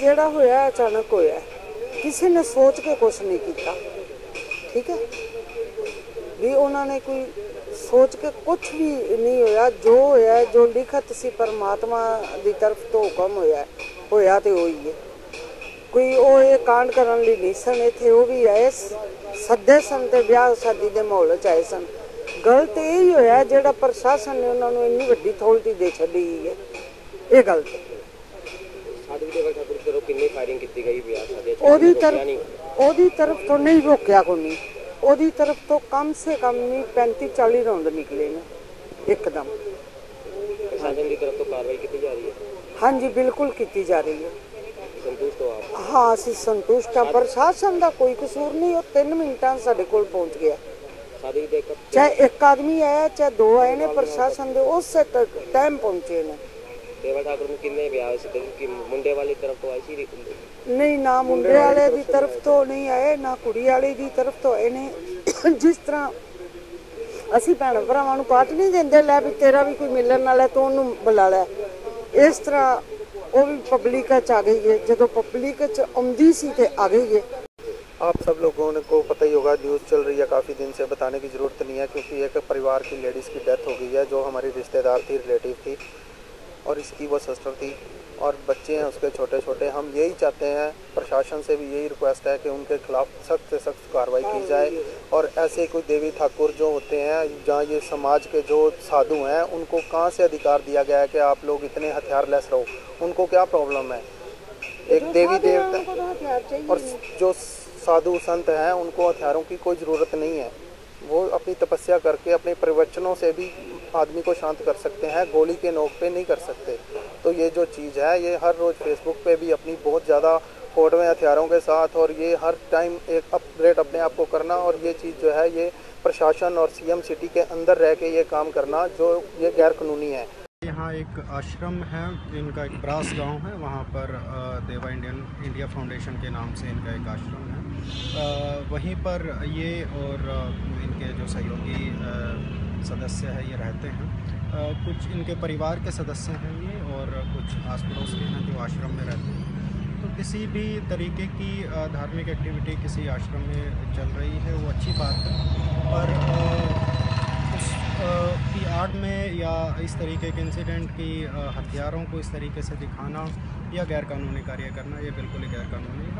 ਜਿਹੜਾ ਹੋਇਆ ਅਚਾਨਕ ਹੋਇਆ ਕਿਸੇ ਨੇ ਸੋਚ ਕੇ ਕੁਝ ਨਹੀਂ ਕੀਤਾ। ਠੀਕ ਹੈ? ਵੀ ਉਹਨਾਂ ਨੇ ਕੋਈ ਸੋਚ ਕੇ ਕੁਝ ਵੀ ਨਹੀਂ ਹੋਇਆ। ਜੋ ਹੋਇਆ, ਜੋ ਲਿਖਤ ਸੀ, ਪਰਮਾਤਮਾ ਦੀ ਤਰਫ ਤੋਂ ਹੁਕਮ ਹੋਇਆ ਹੋਇਆ ਤੇ ਹੋਈ ਹੈ। ਕੋਈ ਉਹ ਇਹ ਕਾਂਡ ਕਰਨ ਲਈ ਨਹੀਂ ਸਨ। ਇੱਥੇ ਉਹ ਵੀ ਆਏ ਸੱਦੇ ਸਨ ਤੇ ਵਿਆਹ ਸ਼ਾਦੀ ਦੇ ਮਾਹੌਲ ਚ ਆਏ ਸਨ। ਗਲਤ ਇਹ ਹੀ ਹੋਇਆ ਜਿਹੜਾ ਪ੍ਰਸ਼ਾਸਨ ਨੇ ਉਹਨਾਂ ਨੂੰ ਇੰਨੀ ਵੱਡੀ ਥੋਲਤੀ ਦੇ ਛੱਡੀ ਹੈ। ਇਹ ਗਲਤ ਹੈ। ਠਾਕੁਰ ਕਿੰਨੀ ਫਾਇਰਿੰਗ ਕੀਤੀ ਗਈ? ਉਹਦੀ ਤਰਫ। ਉਹਦੀ ਤਰਫ ਤੋਂ ਨਹੀਂ ਰੋਕਿਆ ਕੋਈ ਨਹੀਂ। ਉਹਦੀ ਤਰਫ ਤੋਂ ਕਮ ਸੇ ਕਮ ਨਹੀਂ 35 40 ਰੌਂਦ ਨਿਕਲੇ ਨੇ ਇੱਕਦਮ। ਪ੍ਰਸ਼ਾਸਨ ਦੀ ਤਰਫ ਤੋਂ ਕਾਰਵਾਈ ਕੀਤੀ ਜਾ ਰਹੀ ਹੈ? ਹਾਂਜੀ ਬਿਲਕੁਲ ਕੀਤੀ ਜਾ ਰਹੀ ਹੈ। ਸੰਤੁਸ਼ਟ ਹੋ ਆਪ? ਹਾਂ ਅਸੀਂ ਸੰਤੁਸ਼ਟ ਹਾਂ। ਪ੍ਰਸ਼ਾਸਨ ਦਾ ਕੋਈ ਕਸੂਰ ਨਹੀਂ ਉਹ 3 ਮਿੰਟਾਂ ਸਾਡੇ ਕੋਲ ਪਹੁੰਚ ਗਿਆ। ਦੇ ਚਾਹੇ ਇੱਕ ਆਦਮੀ ਆਇਆ ਚਾਹੇ ਦੋ ਆਏ ਨੇ ਪ੍ਰਸ਼ਾਸਨ ਦੇ ਉਸੇ ਟਾਈਮ ਪਹੁੰਚੇ ਨੇ। ਦੇਵਲ ਠਾਕੁਰ ਨੂੰ ਕਿੰਨੇ ਵਿਆਹ ਸੀ ਕਿ ਮੁੰਡੇ ਵਾਲੀ ਤਰਫ ਤੋਂ ਆਈ ਸੀ ਨਹੀਂ ਨਾ ਮੁੰਡੇ ਵਾਲੇ ਦੀ ਤਰਫ ਤੋਂ ਨਹੀਂ ਆਏ ਨਾ ਕੁੜੀ ਵਾਲੇ ਦੀ ਤਰਫ ਤੋਂ ਆਏ ਨੇ ਜਿਸ ਤਰ੍ਹਾਂ ਅਸੀਂ ਭੈਣ ਭਰਾਵਾਂ ਨੂੰ ਪਾਟ ਨਹੀਂ ਦਿੰਦੇ ਲੈ ਵੀ ਤੇਰਾ ਵੀ ਕੋਈ ਮਿਲਣ ਵਾਲਾ ਤੂੰ ਉਹਨੂੰ ਬੁਲਾ ਲੈ ਇਸ ਤਰ੍ਹਾਂ ਉਹ ਵੀ ਪਬਲਿਕ ਚ ਆ ਗਈ ਹੈ ਜਦੋਂ ਪਬਲਿਕ ਚ ਆਉਂਦੀ ਸੀ ਤੇ ਆ ਗਈ ਹੈ आप सब लोगों ने को पता ही होगा न्यूज़ चल रही है काफ़ी दिन से बताने की ज़रूरत नहीं है क्योंकि एक परिवार की लेडीज़ की डेथ हो गई है जो हमारी रिश्तेदार थी रिलेटिव थी और इसकी वो सिस्टर थी और बच्चे हैं उसके छोटे छोटे हम यही चाहते हैं प्रशासन से भी यही रिक्वेस्ट है कि उनके खिलाफ सख्त से सख्त कार्रवाई की जाए। और ऐसे कोई देवी ठाकुर जो होते हैं जहाँ ये समाज के जो साधु हैं उनको कहाँ से अधिकार दिया गया है कि आप लोग इतने हथियार लेस रहो? उनको क्या प्रॉब्लम है? एक देवी देवता और जो साधु संत हैं उनको हथियारों की कोई ज़रूरत नहीं है। वो अपनी तपस्या करके अपने प्रवचनों से भी आदमी को शांत कर सकते हैं, गोली के नोक पे नहीं कर सकते। तो ये जो चीज़ है, ये हर रोज़ फेसबुक पे भी अपनी बहुत ज़्यादा कोर्ट में हथियारों के साथ और ये हर टाइम एक अपग्रेड अपने आप को करना और ये चीज़ जो है, ये प्रशासन और सीएम सिटी के अंदर रह के ये काम करना जो ये गैर कानूनी है। यहाँ एक आश्रम है, इनका एक ब्रास गाँव है, वहाँ पर देवा इंडियन, इंडिया फाउंडेशन के नाम से इनका एक आश्रम है। वहीं पर ये और इनके जो सहयोगी सदस्य है ये रहते हैं। अ, कुछ इनके परिवार के सदस्य हैं ये और कुछ आस पड़ोस के हैं जो आश्रम में रहते हैं। तो किसी भी तरीके की धार्मिक एक्टिविटी किसी आश्रम में चल रही है वो अच्छी बात है। पर उस की आड़ में या इस तरीके के इंसिडेंट की हथियारों को इस तरीके से दिखाना या गैरकानूनी कार्य करना ये बिल्कुल ही गैरकानूनी है।